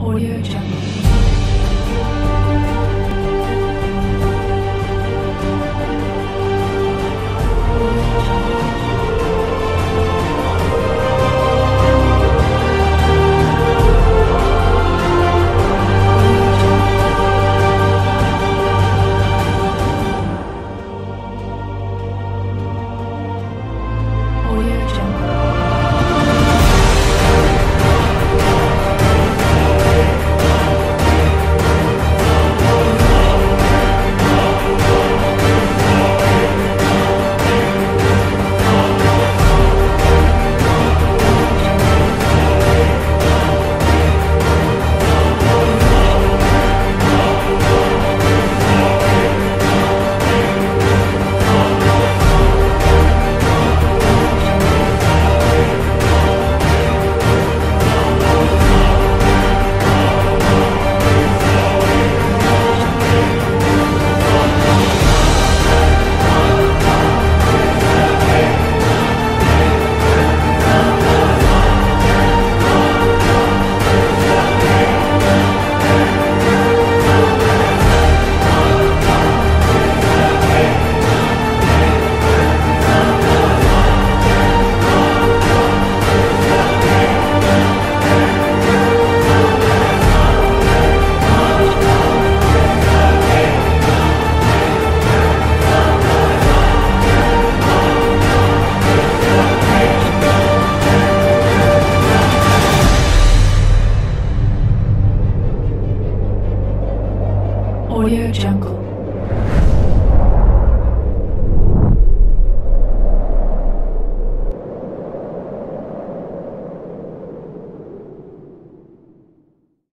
Audio Jungle. Audio Jungle.